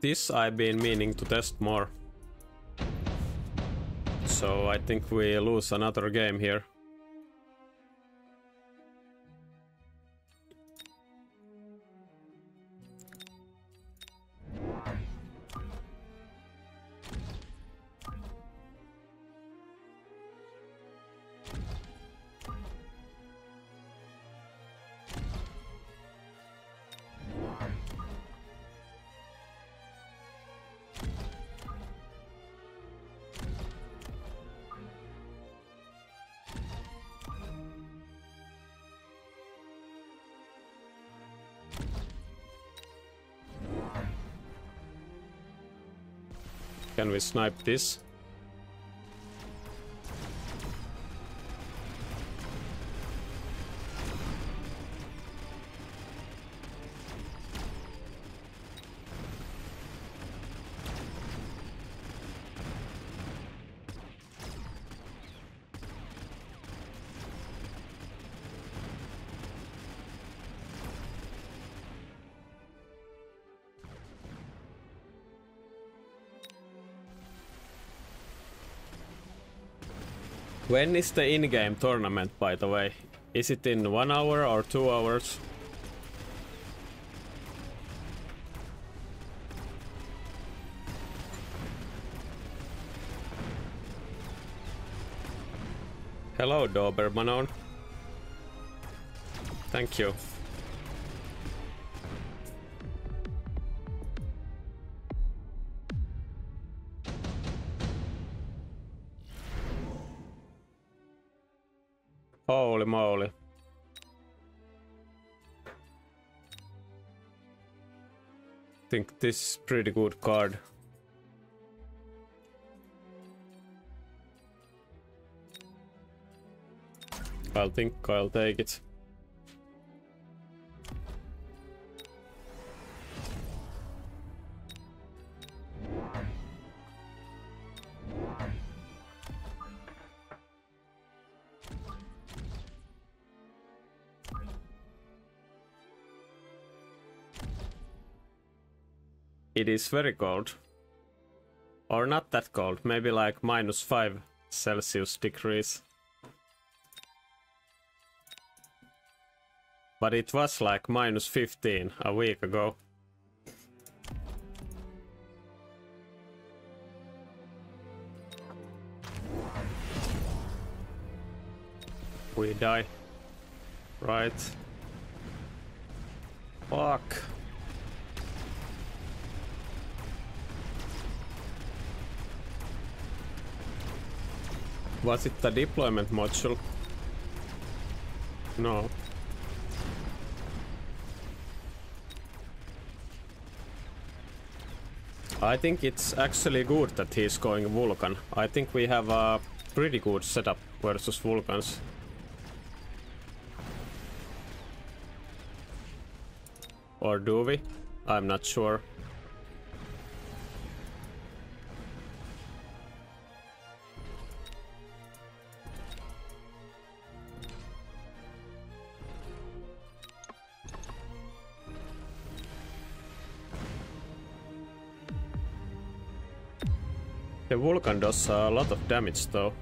This I've been meaning to test more. So I think we lose another game here. Can we snipe this? When is the in-game tournament, by the way? Is it in one hour or two hours? Hello, Dobermanon. Thank you. This is pretty good card. I'll think I'll take it. It is very cold. Or not that cold, maybe like minus 5 Celsius degrees. But it was like minus 15 a week ago. We die. Right. Fuck. Was it the deployment module? No. I think it's actually good that he's going Vulcan. I think we have a pretty good setup versus Vulcans. Or do we? I'm not sure. The Vulcan does a lot of damage though.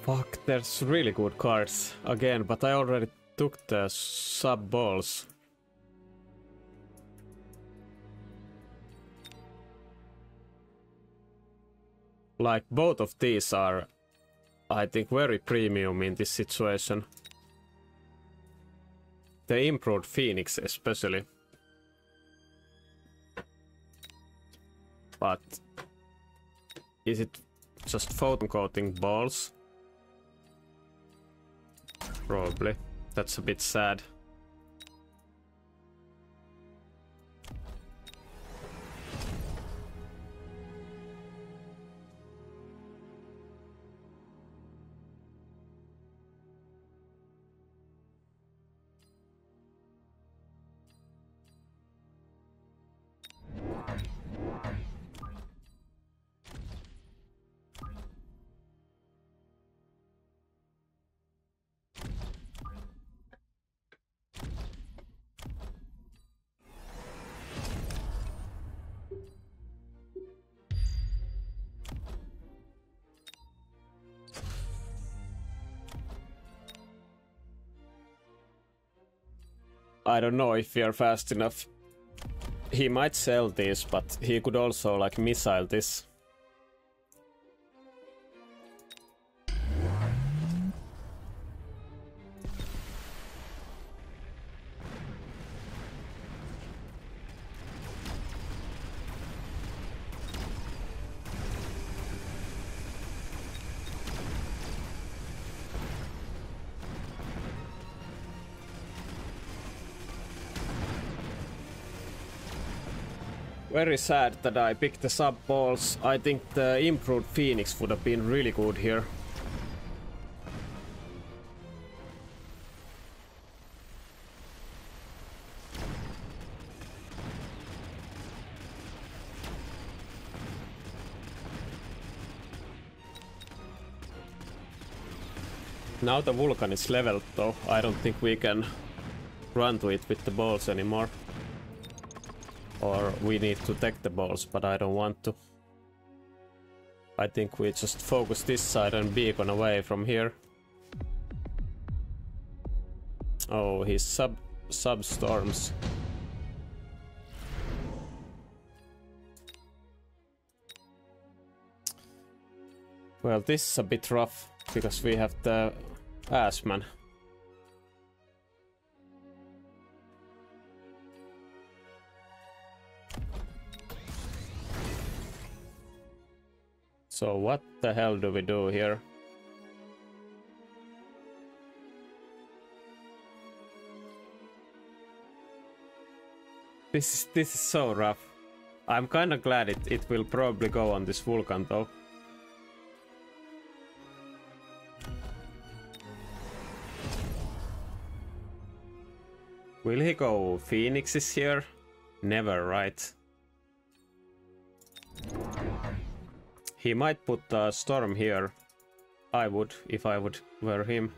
Fuck, there's really good cards again, but I already took the sub balls. Like both of these are, I think, very premium in this situation. The improved Phoenix especially. But is it just photon coating balls? Probably. That's a bit sad. I don't know if we are fast enough. He might sell this, but he could also like missile this. Very sad that I picked the sub balls. I think the improved Phoenix would have been really good here. Now the Vulcan is leveled though, I don't think we can run to it with the balls anymore. Or we need to take the balls, but I don't want to. I think we just focus this side and beacon away from here. Oh, he's sub sub storms. Well, this is a bit rough because we have the Assman. So what the hell do we do here? This is this is so rough. I'm kinda glad it, it will probably go on this Vulcan though. Will he go Phoenixes here? Never, right? He might put a storm here. I would, if I would wear him.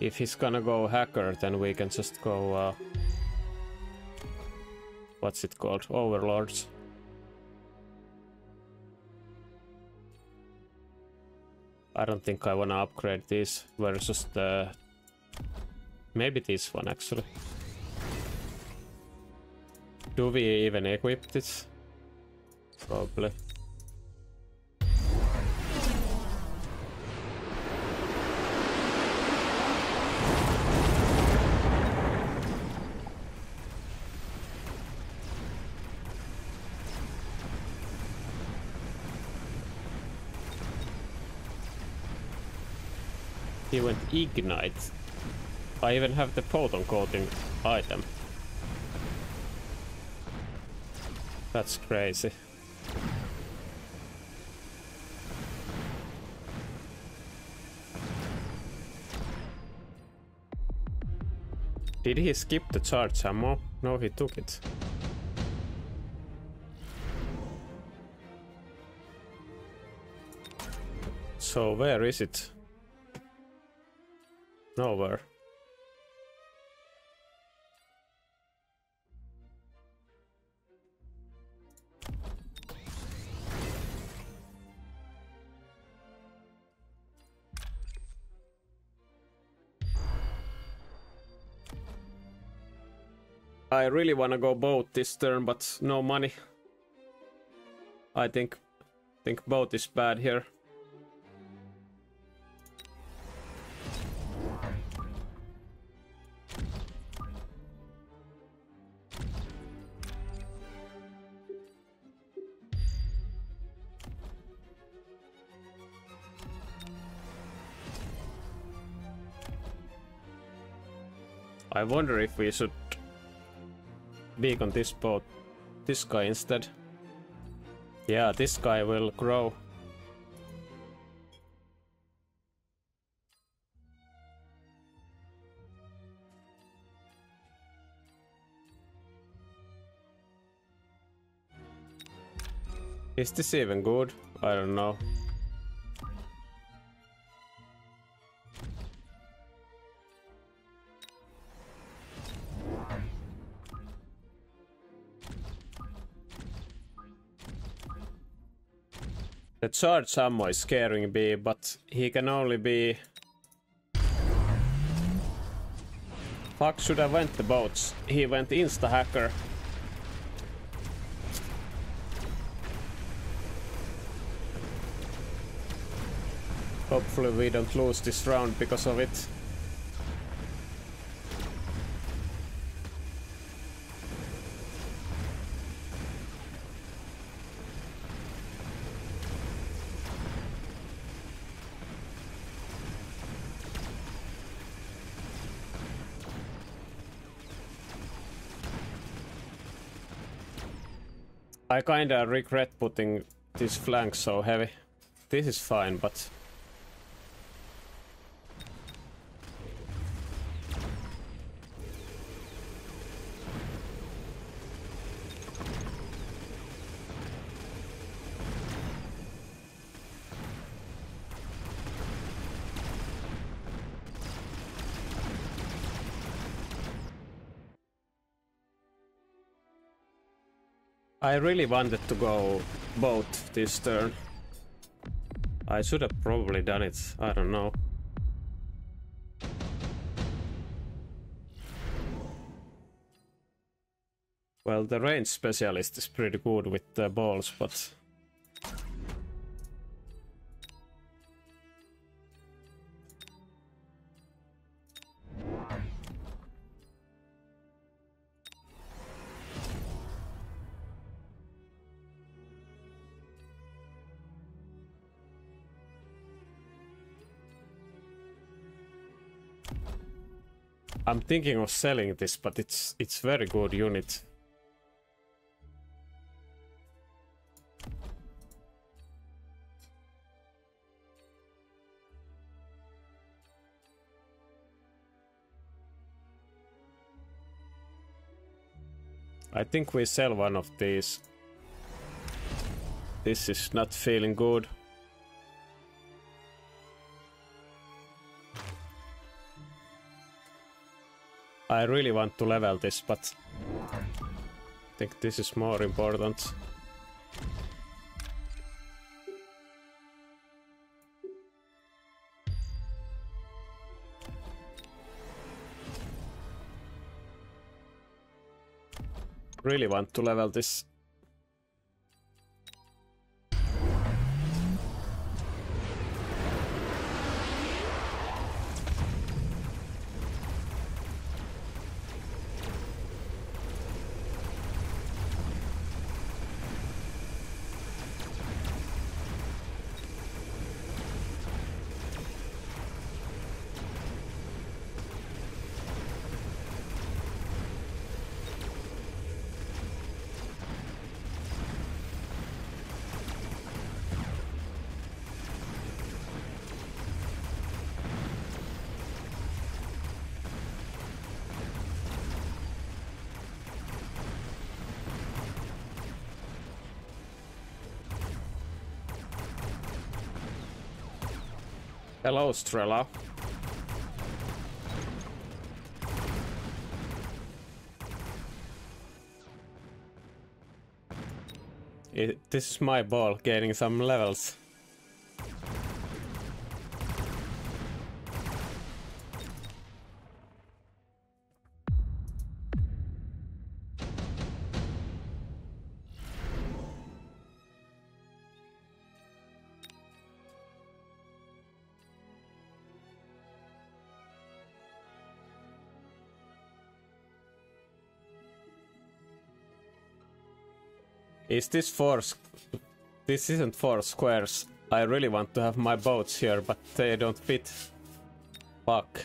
If he's gonna go hacker, then we can just go uh, what's it called? Overlords. I don't think I wanna upgrade this versus the... Maybe this one actually. Do we even equip this? Probably. Ignite. I even have the Photon Coating item. That's crazy. Did he skip the charge ammo? No, he took it. So where is it? Nowhere. I really wanna go boat this turn, but no money. I think think boat is bad here. I wonder if we should beacon this boat, this guy instead. Yeah, this guy will grow. Is this even good? I don't know. The charge ammo is scaring me, but he can only be... Fuck, should have went the boats. He went insta-hacker. Hopefully we don't lose this round because of it. I kinda regret putting this flank so heavy. This is fine, but... I really wanted to go both this turn. I should have probably done it, I don't know. Well, the range specialist is pretty good with the balls, but I'm thinking of selling this, but it's it's very good unit. I think we sell one of these. This is not feeling good. I really want to level this, but I think this is more important. Really want to level this Hello, Strela. It, this is my ball gaining some levels. Is this four... This isn't four squares. I really want to have my boats here, but they don't fit. Fuck.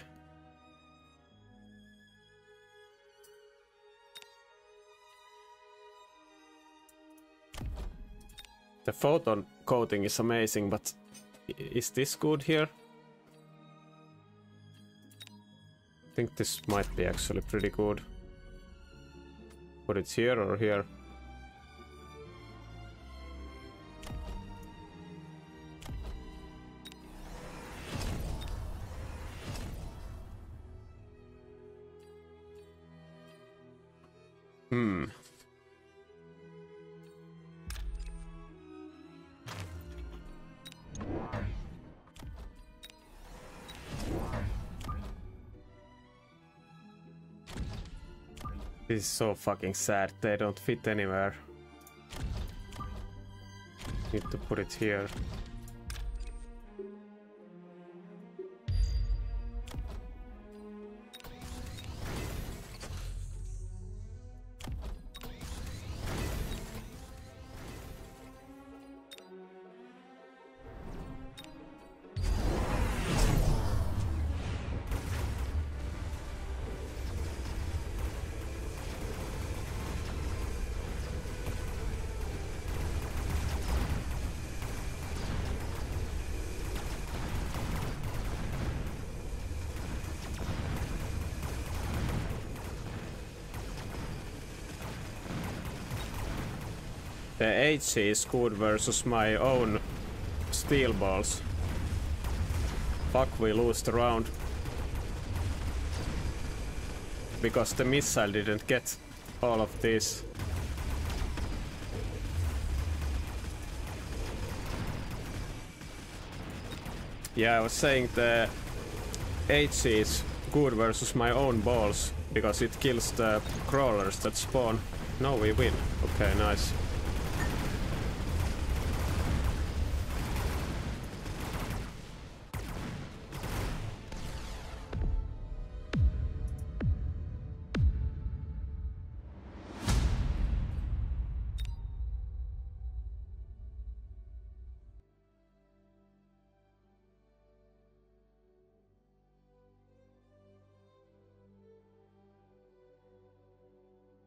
The photon coating is amazing, but is this good here? I think this might be actually pretty good. Put it here or here? This is so fucking sad. They don't fit anywhere. Need to put it here. The HC is good versus my own steel balls. Fuck, we lose the round. Because the missile didn't get all of this. Yeah, I was saying the HC is good versus my own balls because it kills the crawlers that spawn. No, we win. Okay, nice.